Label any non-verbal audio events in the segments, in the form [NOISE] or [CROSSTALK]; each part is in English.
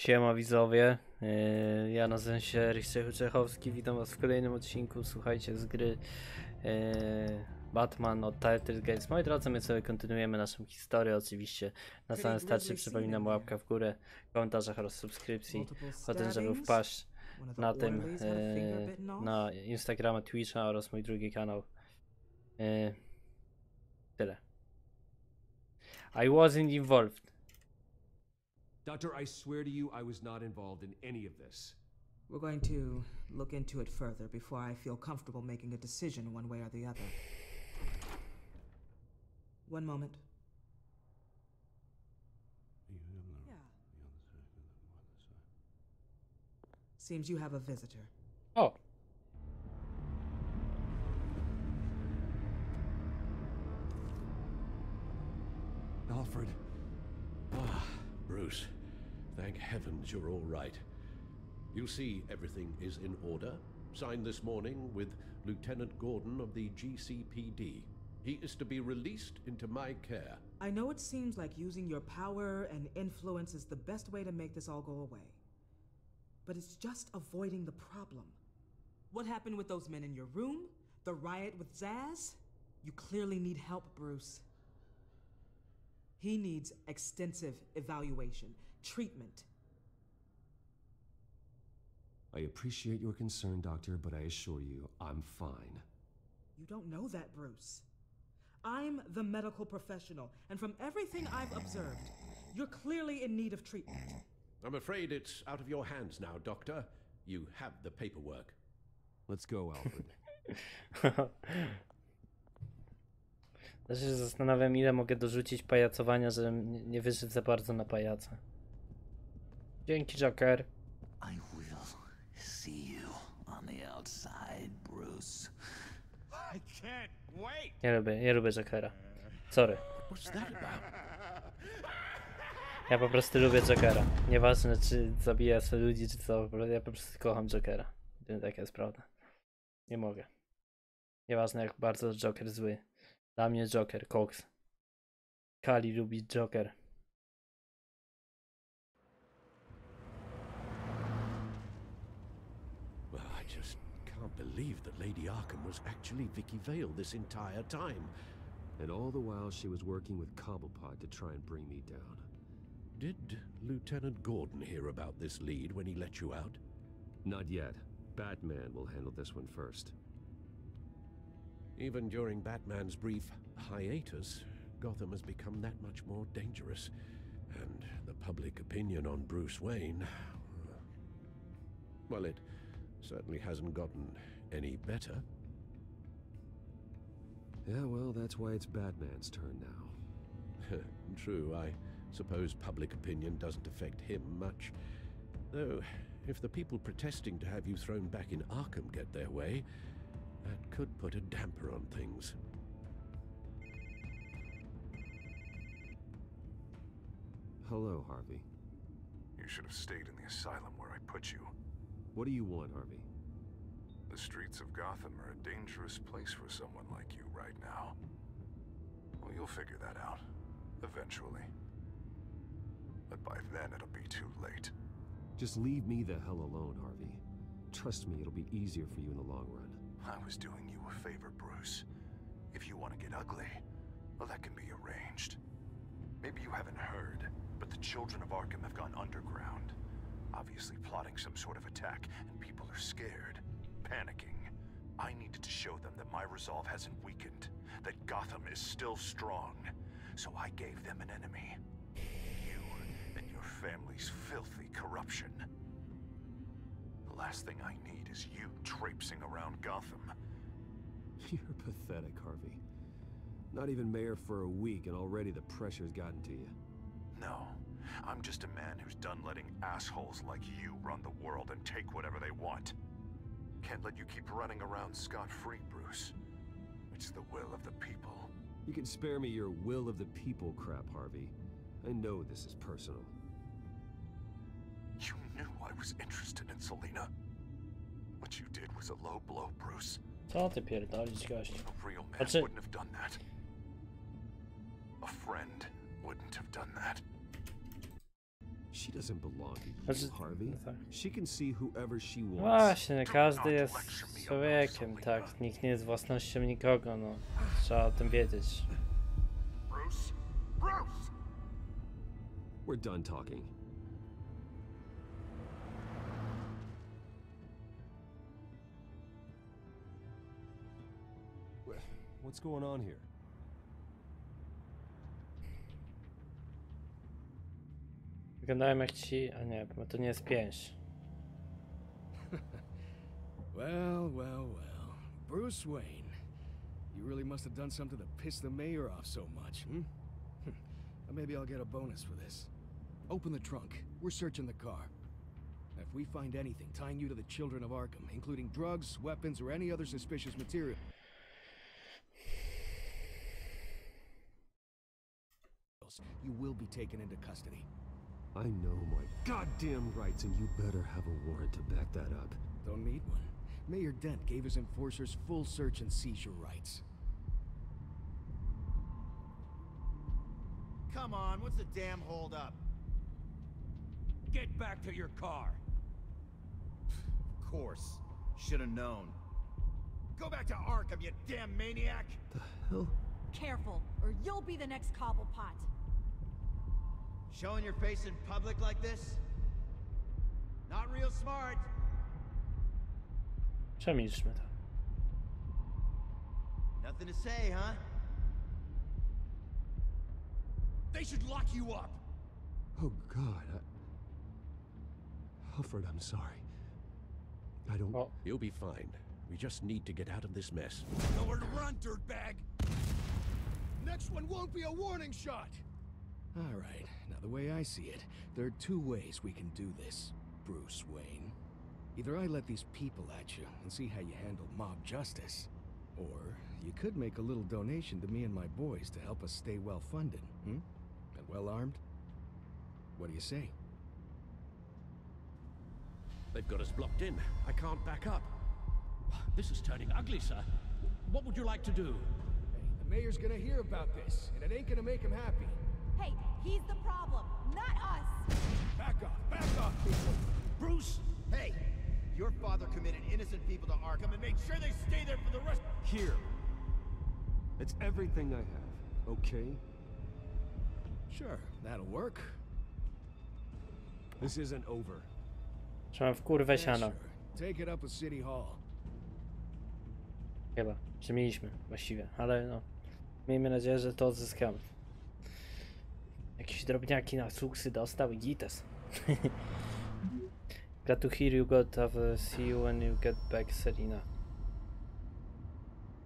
Siema widzowie, Yy, ja nazywam się Ryszard Czechowski, witam was w kolejnym odcinku, słuchajcie, z gry yy, Batman od Telltale Games. Moi drodzy, my sobie kontynuujemy naszą historię, oczywiście na samym starcie przypominam łapka w górę, komentarzach oraz subskrypcji, o tym, żeby wpaść na tym, na Instagrama, Twitcha oraz mój drugi kanał. Tyle. I wasn't involved. Doctor, I swear to you, I was not involved in any of this. We're going to look into it further before I feel comfortable making a decision one way or the other. One moment. Yeah. Seems you have a visitor. Oh. Alfred, Bruce. Thank heavens you're all right. You see, everything is in order. Signed this morning with Lieutenant Gordon of the GCPD. He is to be released into my care. I know it seems like using your power and influence is the best way to make this all go away. But it's just avoiding the problem. What happened with those men in your room? The riot with Zsasz? You clearly need help, Bruce. He needs extensive evaluation, treatment. I appreciate your concern, Doctor, but I assure you, I'm fine. You don't know that, Bruce. I'm the medical professional, and from everything I've observed, you're clearly in need of treatment. I'm afraid it's out of your hands now, Doctor. You have the paperwork. Let's go, Alfred. [LAUGHS] Też się zastanawiam, ile mogę dorzucić pajacowania, żebym nie- wyszedł za bardzo na pajaca. Dzięki, Joker. I will see you on the outside, Bruce. I can't wait. Nie lubię, nie lubię Jokera. Sorry. What's that about? Ja po prostu lubię Jokera. Nieważne, czy zabija sobie ludzi, czy co, ja po prostu kocham Jokera. Taka jest prawda. Nie mogę. Nieważne, jak bardzo Joker zły. Dla mnie Joker, Cox. Kali lubi Joker. Well, I just can't believe that Lady Arkham was actually Vicky Vale this entire time. and all the while, she was working with Cobblepot to try and bring me down. Did Lieutenant Gordon hear about this lead when he let you out? Not yet. Batman will handle this one first. Even during Batman's brief hiatus, Gotham has become that much more dangerous. And the public opinion on Bruce Wayne. Well, it certainly hasn't gotten any better. Yeah, well, that's why it's Batman's turn now. [LAUGHS] True, I suppose public opinion doesn't affect him much. Though, if the people protesting to have you thrown back in Arkham get their way, that could put a damper on things. Hello, Harvey. You should have stayed in the asylum where I put you. What do you want, Harvey? The streets of Gotham are a dangerous place for someone like you right now. Well, you'll figure that out. Eventually. But by then, it'll be too late. Just leave me the hell alone, Harvey. Trust me, it'll be easier for you in the long run. I was doing you a favor, Bruce. If you want to get ugly, well, that can be arranged. Maybe you haven't heard, but the children of Arkham have gone underground. Obviously plotting some sort of attack, and people are scared, panicking. I needed to show them that my resolve hasn't weakened, that Gotham is still strong. So I gave them an enemy. You and your family's filthy corruption. Last thing I need is you traipsing around Gotham. [LAUGHS] You're pathetic, Harvey. Not even mayor for a week, and already the pressure's gotten to you. No, I'm just a man who's done letting assholes like you run the world and take whatever they want. Can't let you keep running around scot-free, Bruce. It's the will of the people. You can spare me your will of the people crap, Harvey. I know this is personal. You knew I was interested in Selina. What you did was a low blow, Bruce. Co ty pierdolisz, gość? A real man Znaczy- wouldn't have done that. A friend wouldn't have done that. She doesn't belong to you, Znaczy, Harvey. She can see whoever she ah, wants. Właśnie, każdy jest człowiekiem, tak. Nikt nie jest własnością nikogo, no. Trzeba o tym wiedzieć. Bruce? Bruce! We're done talking. What's going on here? Wyglądają jak ci... a nie, bo to nie jest pięść. [LAUGHS] Well, well, well. Bruce Wayne. You really must have done something to piss the mayor off so much, hmm? [LAUGHS] Maybe I'll get a bonus for this. Open the trunk. We're searching the car. If we find anything tying you to the children of Arkham, including drugs, weapons, or any other suspicious material, you will be taken into custody. I know my goddamn rights, and you better have a warrant to back that up. Don't need one. Mayor Dent gave his enforcers full search and seizure rights. Come on, what's the damn holdup? Get back to your car. Of course. Should have known. Go back to Arkham, you damn maniac! The hell? Careful, or you'll be the next Cobblepot. Showing your face in public like this? Not real smart. Przemilczmy to. Nothing to say, huh? They should lock you up. Oh God, I... Alfred, I'm sorry. I don't. O, You'll be fine. We just need to get out of this mess. Nowhere to run, dirtbag. Next one won't be a warning shot! All right, now the way I see it, there are two ways we can do this, Bruce Wayne. Either I let these people at you and see how you handle mob justice, or you could make a little donation to me and my boys to help us stay well funded, hmm? And well armed? What do you say? They've got us blocked in. I can't back up. This is turning ugly, sir. What would you like to do? Hey, the mayor's gonna hear about this, and it ain't gonna make him happy. Hey, he's the problem, not us! Back off, back off, people! Bruce! Hey! Your father committed innocent people to Arkham and made sure they stay there for the rest. Here. It's everything I have, okay? Sure, that'll work. This isn't over. trzeba w kurwę Yeah, siano. sure. Take it up with City Hall. Chyba. Że mieliśmy właściwie, ale no. Miejmy nadzieję, że to odzyskamy. Jakieś drobniaki na suksy dostał i gites. Glad to hear you got have see you when you get back, Selina.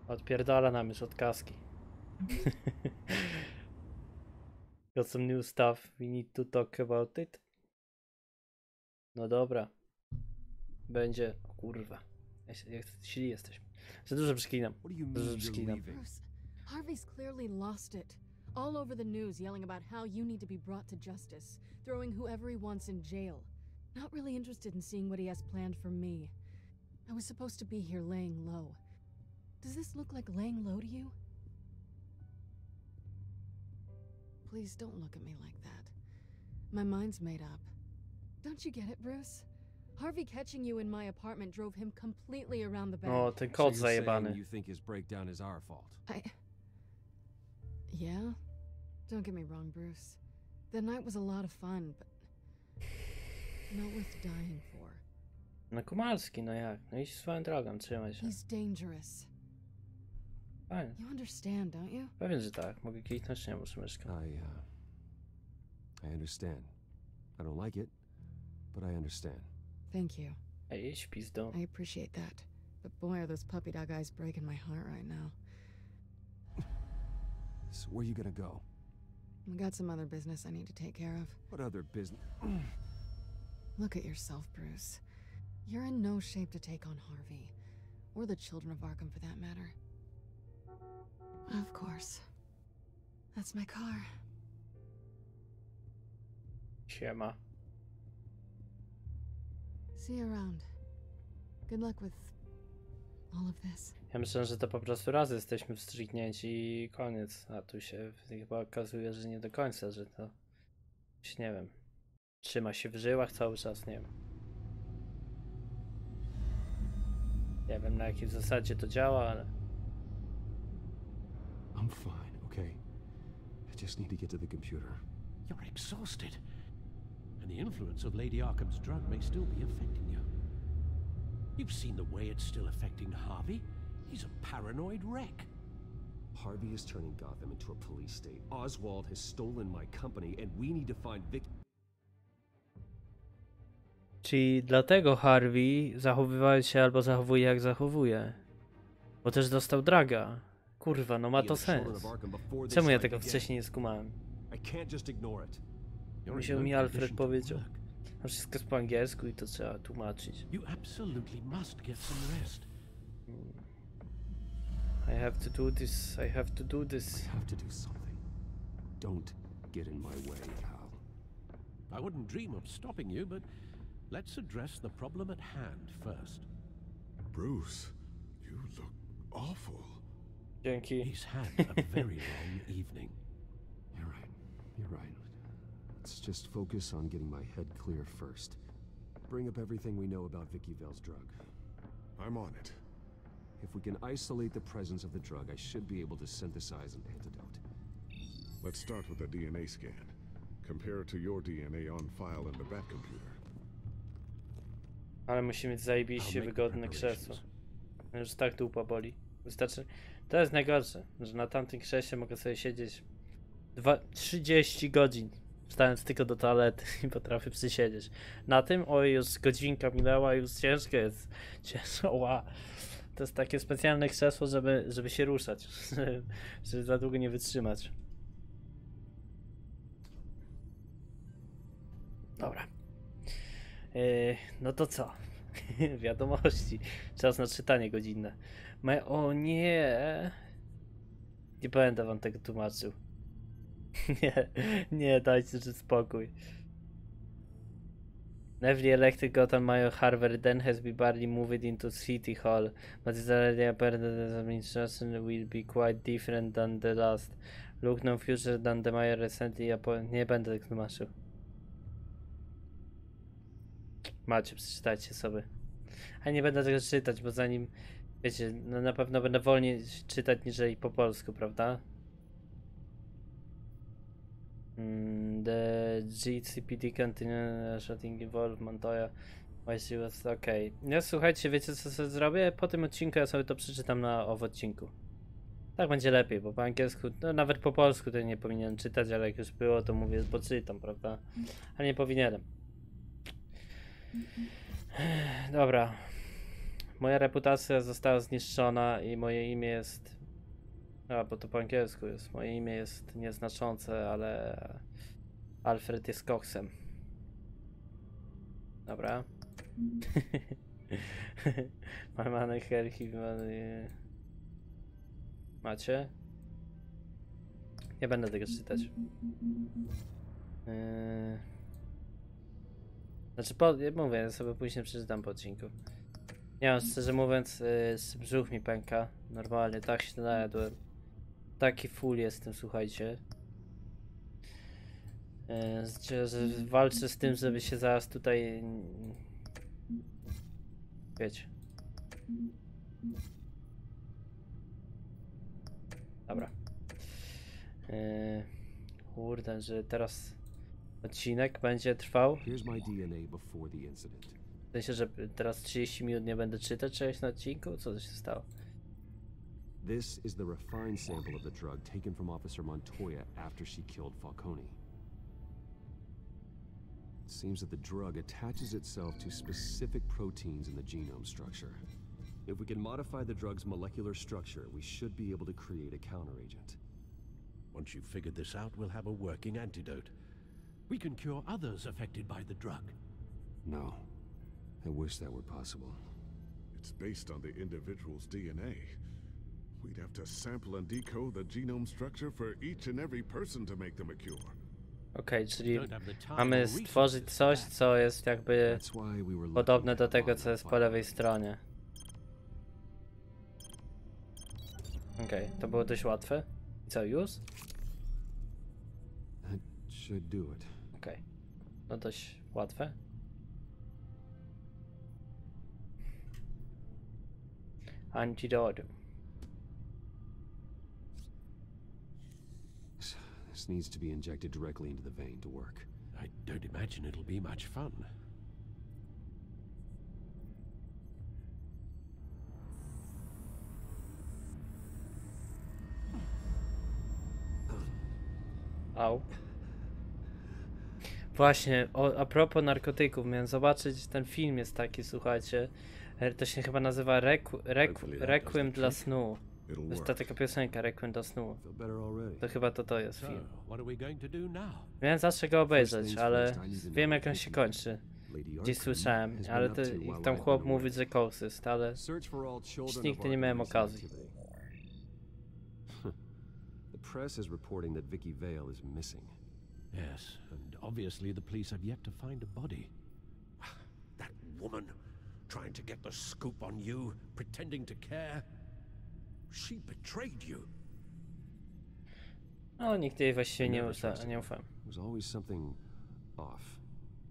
Odpierdala nam już od kaski. [LAUGHS] got some new stuff, we need to talk about it. No dobra. Będzie. Kurwa. Ja się, jak źli jesteśmy. Za dużo przeklinam. What do you This mean is you're Skeena. leaving? Bruce, Harvey's clearly lost it. All over the news yelling about how you need to be brought to justice, throwing whoever he wants in jail. Not really interested in seeing what he has planned for me. I was supposed to be here laying low. Does this look like laying low to you? Please don't look at me like that. My mind's made up. Don't you get it, Bruce? Harvey catching you in my apartment drove him completely around the bend. O, ten So kot you're saying zajebany. You think his breakdown is our fault? I. Yeah? Don't get me wrong, Bruce. The night was a lot of fun, but. Not worth dying for. No Kumalski, no jak? No idź swoją drogą, trzymaj się. He's dangerous. Fajnie. You understand, don't you? Pewien, że tak. Mogę kliknąć, nie muszę myszką. I, uh. I understand. I don't like it, but I understand. Thank you. Ej, idź w. I appreciate that. But boy, are those puppy dog eyes breaking my heart right now. [LAUGHS] So where are you gonna go? I got some other business I need to take care of. What other business? [CLEARS THROAT] Look at yourself, Bruce. You're in no shape to take on Harvey. Or the children of Arkham, for that matter. Of course. That's my car. Siema. See you around. Good luck with all of this. Ja myślę, że to po prostu raz jesteśmy wstrzyknięci i koniec. A tu się chyba okazuje, że nie do końca, że to... Nie wiem. Trzyma się w żyłach cały czas, nie wiem. Nie wiem na jakiej zasadzie to działa, ale... I'm fine, okay? I just need to get to the computer. You're exhausted. And the influence of Lady Arkham's drug may still be affecting you. You've seen the way it's still affecting Harvey. He's a paranoid wreck. Harvey is turning Gotham into a police state. Oswald has stolen my company, and we need to find Vic. Czyli dlatego Harvey zachowywał się albo zachowuje jak zachowuje. Bo też dostał draga. Kurwa, no ma to sens. Czemu ja tego wcześniej nie skumałem? Musiał mi Alfred powiedział. A wszystko jest po angielsku i to trzeba tłumaczyć. You absolutely must get some rest. I have to do this. I have to do this. I have to do something. Don't get in my way, Al. I wouldn't dream of stopping you, but let's address the problem at hand first. Bruce, you look awful. Dzięki. He's had a very [LAUGHS] long evening. You're right. You're right. Let's just focus on getting my head clear first. Bring up everything we know about Vicky Vale's drug. I'm on it. If we can isolate the presence of the drug, I should be able to synthesize an antidote. Let's start with a DNA scan. Compare it to your DNA on file in the Bat computer. Ale musi mieć zajebiście wygodne krzesło. Już tak dupa boli. Wystarczy... To jest najgorsze, że na tamtym krześle mogę sobie siedzieć dwa... 30 godzin. Wstając tylko do toalety [LAUGHS] i potrafię przysiedzieć. Na tym, oj, już godzinka minęła już ciężko jest. [LAUGHS] Ciężko, ła. To jest takie specjalne krzesło, żeby, żeby się ruszać. Żeby, [LAUGHS] żeby za długo nie wytrzymać. Dobra. Yy, no to co? Wiadomości. Czas na czytanie godzinne. Me o nie. Nie będę wam tego tłumaczył. [LAUGHS] nie, nie, dajcie że spokój. Every elected Gotham Mayor Harvard then has been barely moved into City Hall, but his already apparent that the administration will be quite different than the last. Look no future than the mayor recently appointed. Nie będę tego tłumaczył. Macie, przeczytajcie sobie. A nie będę tego czytać, bo zanim, wiecie, no na pewno będę wolniej czytać niżeli po polsku, prawda? Mm, The GCPD continue shooting involved Montoya. Właściwie was okej. Ja słuchajcie, wiecie co sobie zrobię? Po tym odcinku ja sobie to przeczytam na w odcinku. Tak będzie lepiej, bo po angielsku, no nawet po polsku to nie powinienem czytać, ale jak już było, to mówię, bo czytam, prawda? Ale nie powinienem. Dobra. Moja reputacja została zniszczona i moje imię jest. A, bo to po angielsku jest. Moje imię jest nieznaczące, ale. Alfred jest koksem. Dobra. [LAUGHS] Mamy Helki. Macie? Nie będę tego czytać. Yy... Znaczy, po, mówię, ja sobie później przeczytam po odcinku. Nie wiem, szczerze mówiąc, yy, brzuch mi pęka. Normalnie, tak się najadłem. Taki full jestem, słuchajcie. Yy, że, że walczę z tym, żeby się zaraz tutaj... Wiecie. Dobra. Yy, kurde, że teraz odcinek będzie trwał. W sensie, że teraz 30 minut nie będę czytać czegoś na odcinku? Co to się stało? This is the refined sample of the drug taken from Officer Montoya after she killed Falcone. It seems that the drug attaches itself to specific proteins in the genome structure. If we can modify the drug's molecular structure, we should be able to create a counteragent. Once you've figured this out, we'll have a working antidote. We can cure others affected by the drug. No. I wish that were possible. It's based on the individual's DNA. We'd have to sample and decode the genome structure for each and every person to make them a cure. Okej, czyli mamy or stworzyć coś, co jest jakby podobne do tego, on co the jest po lewej stronie. Okej, to było dość łatwe. I co, już? That should do it. Okej. no dość łatwe. Antidotum. This needs to be injected directly into the vein to work. I don't imagine it'll be much fun. Au. Właśnie, o, a propos narkotyków, miałem zobaczyć, ten film jest taki, słuchajcie, to się chyba nazywa Requ Requ Requiem dla trick. snu. It'll Jest ta taka piosenka, Requiem dla snu. To chyba to to jest film. do? Miałem zawsze go obejrzeć, ale wiem jak on się kończy. Gdzieś słyszałem, ale to, tam chłop mówi, że Cołsys, ale nigdy nie miałem okazji. [LAUGHS] press is reporting that Vicky Vale is missing. Yes, and obviously the police have yet to find a body. [SIGHS] That woman trying to get the scoop on you, pretending to care. She betrayed you. no nikt jej właściwie nie, ufa, nie ufam. There's always something off.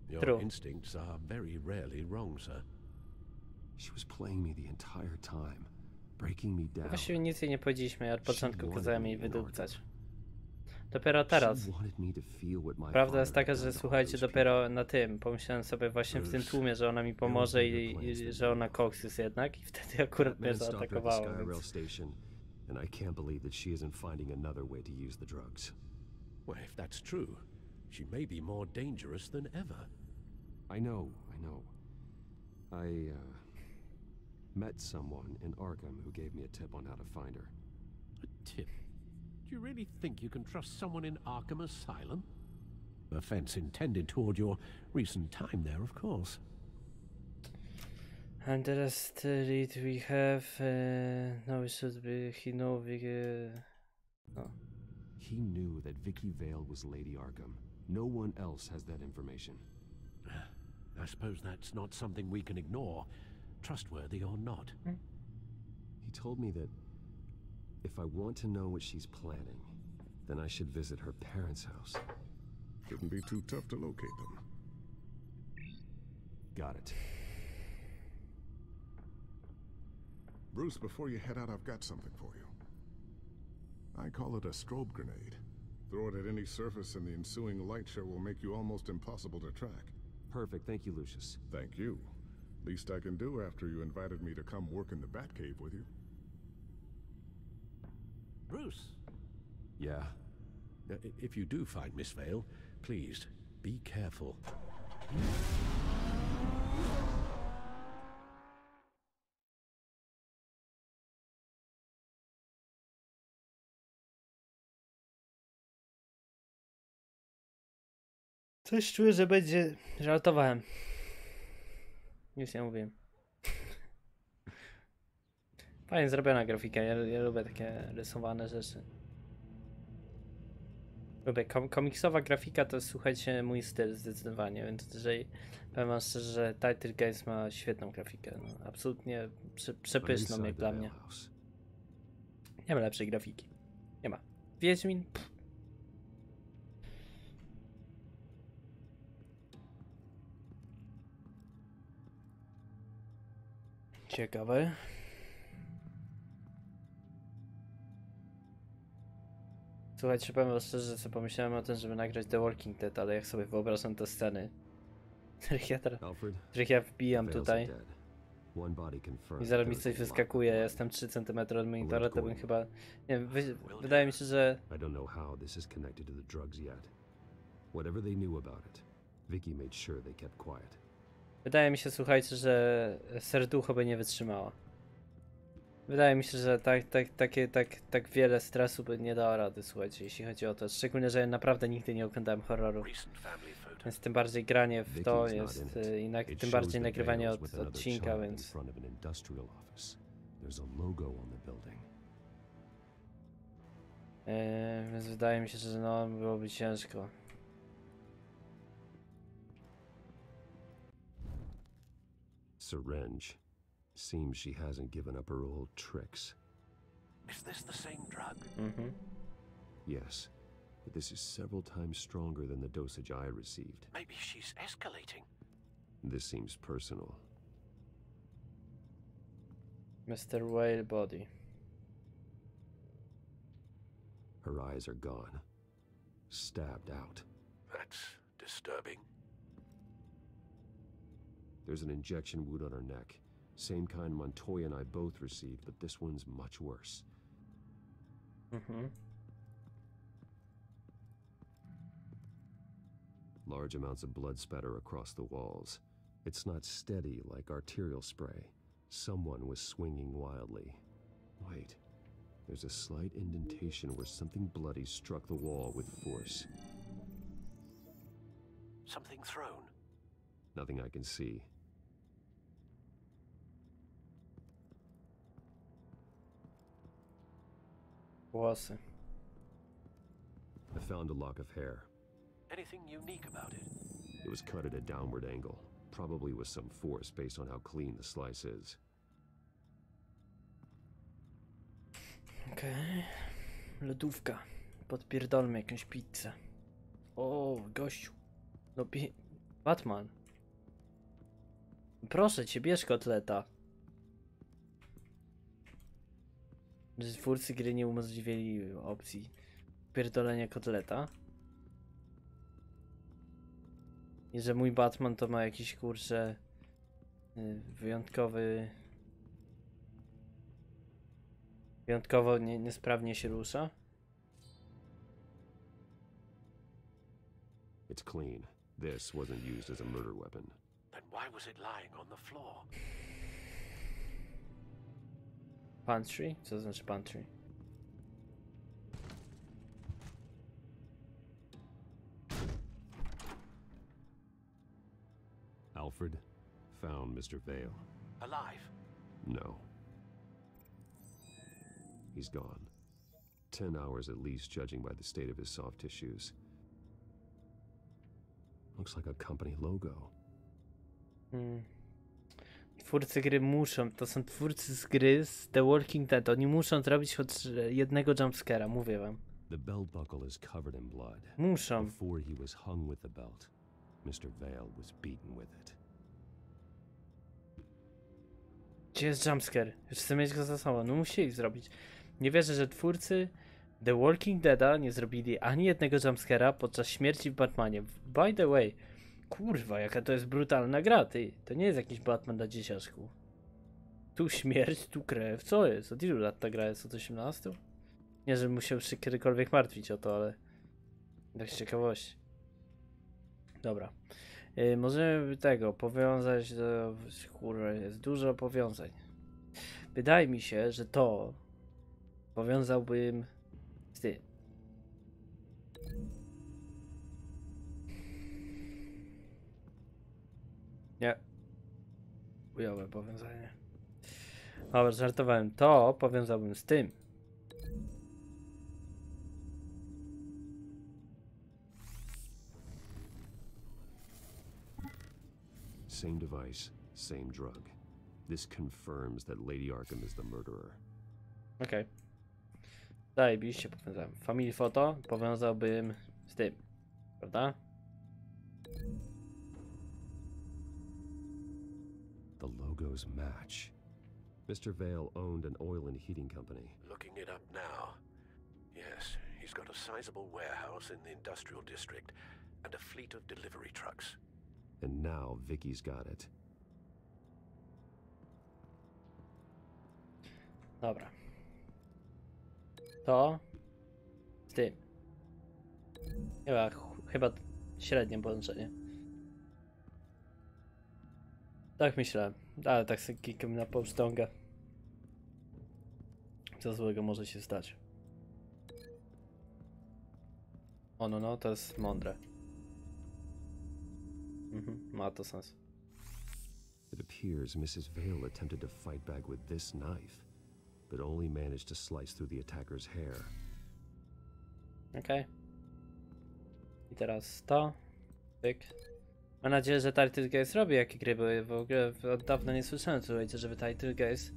Your instincts are very rarely wrong, sir. She was playing me the entire time, breaking me down. Właściwie nic jej nie powiedzieliśmy, od początku kazałem jej wydupcać. Dopiero teraz. Prawda jest taka, że słuchajcie, dopiero na tym pomyślałem sobie właśnie w tym tłumie, że ona mi pomoże i, i że ona Coxys jednak i wtedy akurat mnie zaatakowała, więc... and I can't believe that she isn't finding another way to use the drugs. Well, if that's true, she may be more dangerous than ever. I know, I know. I uh, met someone in Arkham who gave me a tip on how to find her. A tip? Do you really think you can trust someone in Arkham Asylum? Offense intended toward your recent time there, of course. And the rest read we have, uh, no it should be, he know we, uh, no. He knew that Vicky Vale was Lady Arkham. No one else has that information. [SIGHS] I suppose that's not something we can ignore, trustworthy or not. He told me that if I want to know what she's planning, then I should visit her parents' house. Shouldn't be too tough to locate them. Got it. Bruce, before you head out, I've got something for you. I call it a strobe grenade. Throw it at any surface, and the ensuing light show will make you almost impossible to track. Perfect. Thank you, Lucius. Thank you. Least I can do after you invited me to come work in the Batcave with you. Bruce, Yeah. uh, if you do find Miss Vale, please be careful. Coś czuję, że będzie... Żartowałem. Nic nie mówiłem. Fajnie zrobiona grafika, ja, ja lubię takie rysowane rzeczy. Lubię, kom komiksowa grafika to słuchajcie, mój styl zdecydowanie, więc jeżeli powiem wam szczerze, że Title Games ma świetną grafikę, no, absolutnie prze, przepyszną jak dla mnie. Nie ma lepszej grafiki. Nie ma. Wiedźmin? Pff. Ciekawe. Słuchajcie, powiem szczerze, że pomyślałem o tym, żeby nagrać The Walking Dead, ale jak sobie wyobrażam te sceny, [LAUGHS] których ja, których ja wbijam tutaj i zaraz mi coś wyskakuje, ja jestem 3 cm od monitora, to bym chyba... Nie wiem, wy... wydaje mi się, że... Wydaje mi się, słuchajcie, że serducho by nie wytrzymało. Wydaje mi się, że tak, tak, takie, tak, tak wiele stresu by nie dało rady, słuchajcie, jeśli chodzi o to. Szczególnie, że ja naprawdę nigdy nie oglądałem horroru. Więc tym bardziej granie w to jest y, i na, tym bardziej nagrywanie od odcinka, więc yy, więc wydaje mi się, że no byłoby ciężko. Syringe. Seems she hasn't given up her old tricks. Is this the same drug? Mm-hmm. Yes. but this is several times stronger than the dosage I received. Maybe she's escalating. This seems personal. Mr. Vale Body. Her eyes are gone. Stabbed out. That's disturbing. There's an injection wound on her neck. Same kind Montoya and I both received, but this one's much worse. Mm-hmm. Large amounts of blood spatter across the walls. It's not steady like arterial spray. Someone was swinging wildly. Wait. There's a slight indentation where something bloody struck the wall with force. Something thrown. Nothing I can see. Włosy. I found a lock of hair. Anything unique about it? It was cut at a downward angle, probably with some force based on how clean the slice is. Okej. Lodówka. Podpierdolmy jakąś pizzę. O, gościu. No pi... Batman. Proszę cię, bierz kotleta. Że twórcy gry nie umożliwili opcji pierdolenia kotleta. I że mój Batman to ma jakiś kurczę y, wyjątkowy wyjątkowo nie, niesprawnie się rusza. It's clean. This wasn't used as a murder weapon. Then why was it lying on the floor? Pantry? Co to znaczy pantry? Alfred found Mr. Vale. Alive? No. He's gone. Ten hours at least, judging by the state of his soft tissues. Looks like a company logo. Hmm. Twórcy gry muszą, to są twórcy z gry z The Walking Dead, oni muszą zrobić choć jednego jumpscare'a, mówię wam. The belt buckle is covered in blood. Muszą. Before he was hung with the belt, Mr. Vale was beaten with it. Gdzie jest jumpscare? Już chcę mieć go za sobą, no musieli zrobić. Nie wierzę, że twórcy The Walking Deada nie zrobili ani jednego jumpscare'a podczas śmierci w Batmanie. By the way, kurwa, jaka to jest brutalna gra, ty. To nie jest jakiś Batman dla dzieciaszku. Tu śmierć, tu krew, co jest? Od ilu lat ta gra jest? Od 18? Nie, żebym musiał się kiedykolwiek martwić o to, ale tak z ciekawości. Dobra. Yy, możemy tego powiązać do... Kurwa, jest dużo powiązań. Wydaje mi się, że to powiązałbym z tym. Nie. Ujowe powiązanie. Dobra, żartowałem. To powiązałbym z tym. Same device, same drug. This confirms that Lady Arkham is the murderer. Okej. Okay. Zajebiście powiązałem. Family Photo powiązałbym z tym. Prawda? The logos match. Mr. Vale owned an oil and heating company. Looking it up now. Yes, he's got a sizable warehouse in the industrial district and a fleet of delivery trucks. And now Vicky's got it. Dobra. To z tym. Chyba, chyba średnie połączenie. Tak myślałem, ale tak sobie kikam na półstągę. Co złego może się stać? O no no, to jest mądre. Mhm, ma to sens. It appears Mrs. Vale attempted to fight back with this knife, but only managed to slice through the attacker's hair. Okej. Okay. I teraz to. Pyk. Mam nadzieję, że Telltale Games robi jakie gry, bo w ogóle od dawna nie słyszałem, słuchajcie, żeby Telltale Games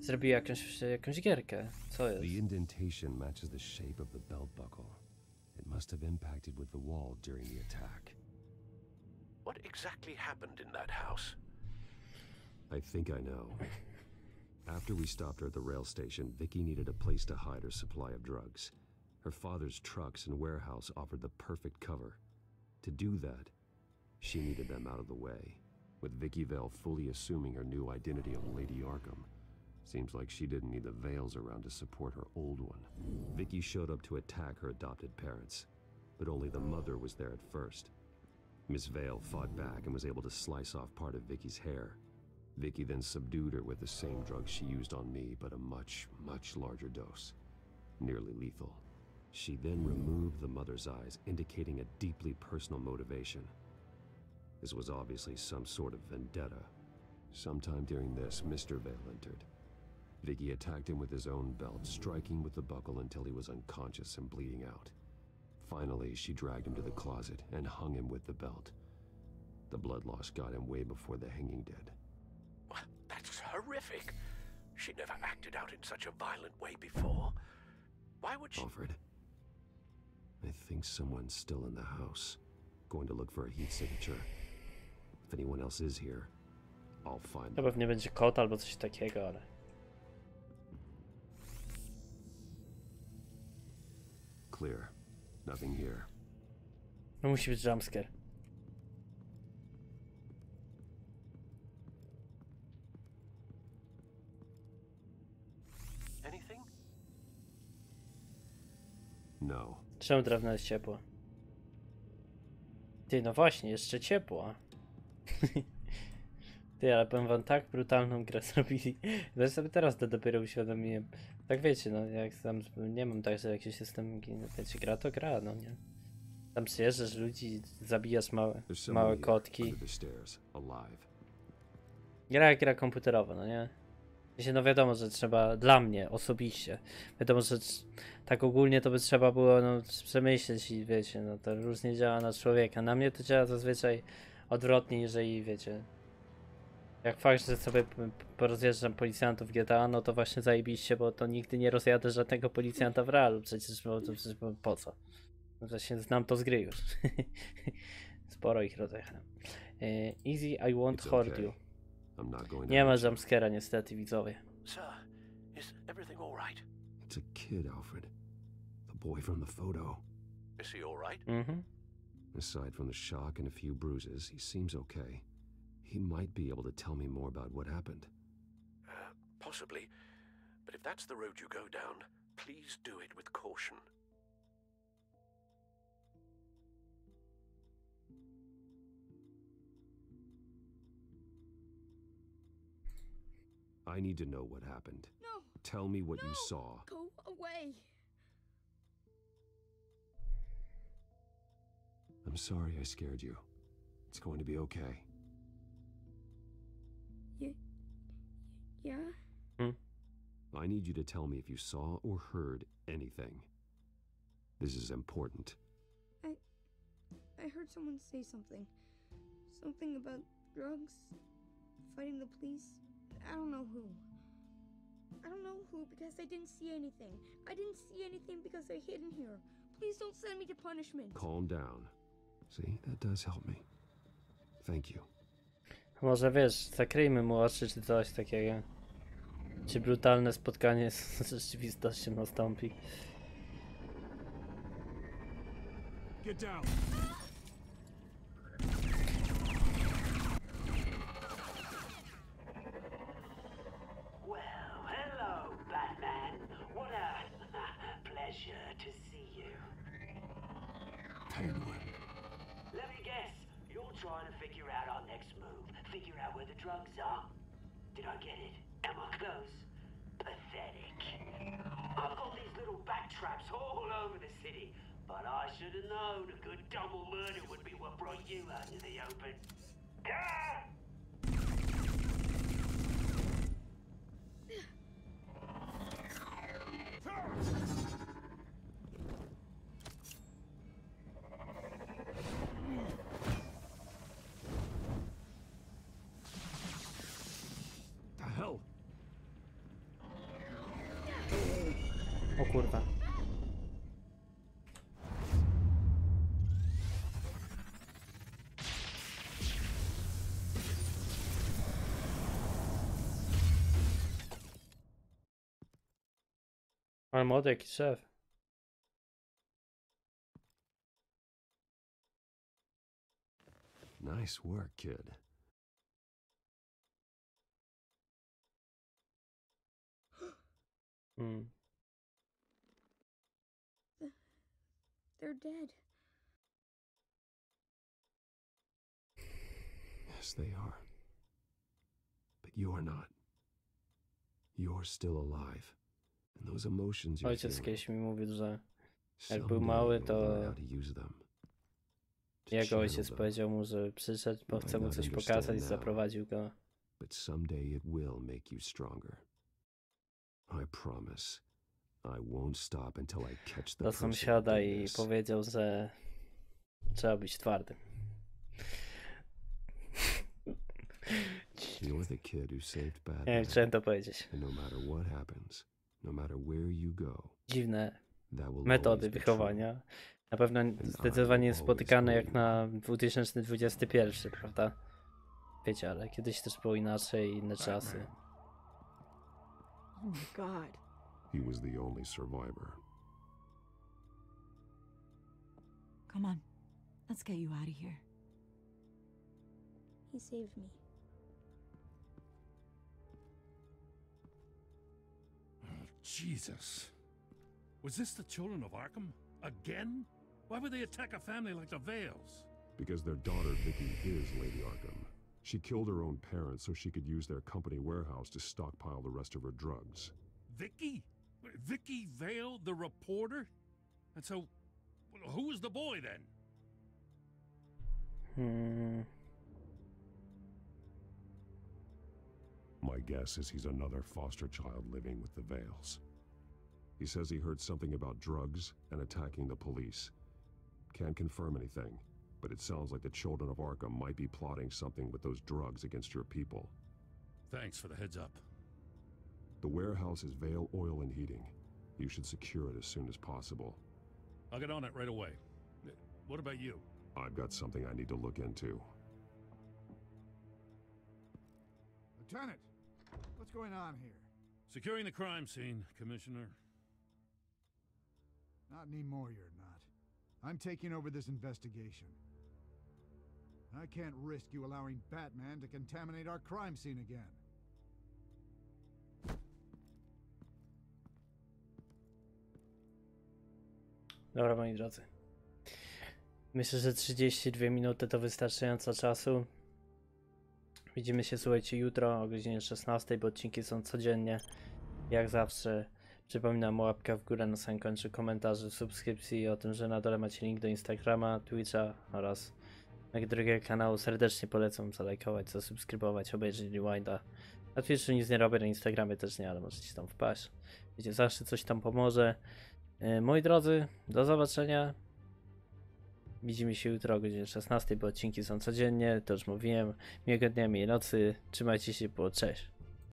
zrobił jakąś, jakąś gierkę. Co jest? The indentation matches the shape of the belt buckle. It must have impacted with the wall during the attack. What exactly happened in that house? I think I know. After we stopped her at the rail station, Vicky needed a place to hide her supply of drugs. Her father's trucks and warehouse offered the perfect cover. To do that, she needed them out of the way, with Vicky Vale fully assuming her new identity of Lady Arkham. Seems like she didn't need the Vales around to support her old one. Vicky showed up to attack her adopted parents, but only the mother was there at first. Miss Vale fought back and was able to slice off part of Vicky's hair. Vicky then subdued her with the same drug she used on me, but a much, much larger dose. Nearly lethal. She then removed the mother's eyes, indicating a deeply personal motivation. This was obviously some sort of vendetta. Sometime during this, Mr. Vale entered. Vicky attacked him with his own belt, striking with the buckle until he was unconscious and bleeding out. Finally, she dragged him to the closet and hung him with the belt. The blood loss got him way before the hanging did. That's horrific. She never acted out in such a violent way before. Why would she? Alfred, I think someone's still in the house. Going to look for a heat signature. If anyone else is here, I'll find To them. pewnie będzie kot albo coś takiego, ale... Clear. Nothing here. No musi być jumpscare. Anything? No. Czemu drewno jest ciepło? Ty, no właśnie, jeszcze ciepło. [LAUGHS] Ty, ale powiem wam, tak brutalną grę [LAUGHS] zrobili. Ja sobie teraz to dopiero uświadomiłem. Tak wiecie, no jak tam, nie mam tak, że jakiś system, no wiecie, gra to gra, no nie? Tam przyjeżdżasz ludzi, zabijasz małe, małe kotki. Gra jak gra komputerowa, no nie? No wiadomo, że trzeba, dla mnie osobiście, wiadomo, że tak ogólnie to by trzeba było no, przemyśleć i wiecie, no to różnie działa na człowieka. Na mnie to działa zazwyczaj odwrotnie, jeżeli wiecie. Jak fakt, że sobie porozjeżdżam policjantów w GTA, no to właśnie zajebiście, bo to nigdy nie rozjadę żadnego policjanta w realu, przecież, bo, to przecież bo, po co? No Właśnie znam to z gry już. [LAUGHS] Sporo ich rozjechałem. E, Easy, I won't It's hurt okay. you. I'm not going to Nie ma jumpscare'a niestety, widzowie. Sir, is everything all right? It's a kid, Alfred. The boy from the photo. Is he all right? Mhm. Aside from the shock and a few bruises, he seems okay. He might be able to tell me more about what happened. Uh, possibly. But if that's the road you go down, please do it with caution. I need to know what happened. No! Tell me what you saw. Go away! I'm sorry I scared you. It's going to be okay. You, Yeah? Hmm? I need you to tell me if you saw or heard anything. This is important. I I heard someone say something. Something about drugs, fighting the police. I don't know who. I don't know who because I didn't see anything. I didn't see anything because they're hidden here. Please don't send me to punishment. Calm down. See, that does help me. Thank you. Może wiesz, zakryjmy mu oczy czy coś takiego. Czy brutalne spotkanie [LAUGHS] z rzeczywistością nastąpi. Get down. Over the city, but I should have known a good double murder would be what brought you out into the open. Ah! Ale młody jaki szef. Nice work, kid. Hmm. They're dead. Yes, they are. But you're not. You're still alive. Ojciec kiedyś mi mówił, że jak był mały, to jego ojciec powiedział mu, że przyszedł, bo chce mu coś pokazać i zaprowadził go. But someday it will make you stronger. I promise. I won't stop until I catch the do sąsiada i powiedział, że trzeba być twardym. You're the kid who saved. Nie wiem, chciałem to powiedzieć. And no matter what happens, no matter where you go, Dziwne that will metody wychowania. Na pewno zdecydowanie niespotykane jak na 2021, prawda? Wiecie, ale kiedyś też było inaczej, inne czasy. Oh my god. He was the only survivor. Come on. Let's get you out of here. He saved me. Jesus. Was this the children of Arkham? Again? Why would they attack a family like the Vales? Because their daughter, Vicky, is Lady Arkham. She killed her own parents so she could use their company warehouse to stockpile the rest of her drugs. Vicky? Vicky Vale, the reporter? And so, well, who was the boy then? Hmm. My guess is he's another foster child living with the Vales. He says he heard something about drugs and attacking the police. Can't confirm anything, but it sounds like the children of Arkham might be plotting something with those drugs against your people. Thanks for the heads up. The warehouse is Vale Oil and Heating. You should secure it as soon as possible. I'll get on it right away. What about you? I've got something I need to look into. Lieutenant, what's going on here? Securing the crime scene, Commissioner. Not anymore, you're not. I'm taking over this investigation. I can't risk you allowing Batman to contaminate our crime scene again. Dobra, moi drodzy. Myślę, że 32 minuty to wystarczająco czasu. Widzimy się, słuchajcie, jutro o godzinie 16, bo odcinki są codziennie. Jak zawsze przypominam o łapka w górę na samym końcu komentarzy, subskrypcji i o tym, że na dole macie link do Instagrama, Twitcha oraz mojego drugiego kanału. Serdecznie polecam zalajkować, zasubskrybować, obejrzeć Rewinda. Na Twitchu nic nie robię, na Instagramie też nie, ale możecie tam wpaść. Wiecie, zawsze coś tam pomoże. E, Moi drodzy, do zobaczenia. Widzimy się jutro o godzinie 16, bo odcinki są codziennie, to już mówiłem. Miłego dnia, miłej nocy. Trzymajcie się, było cześć.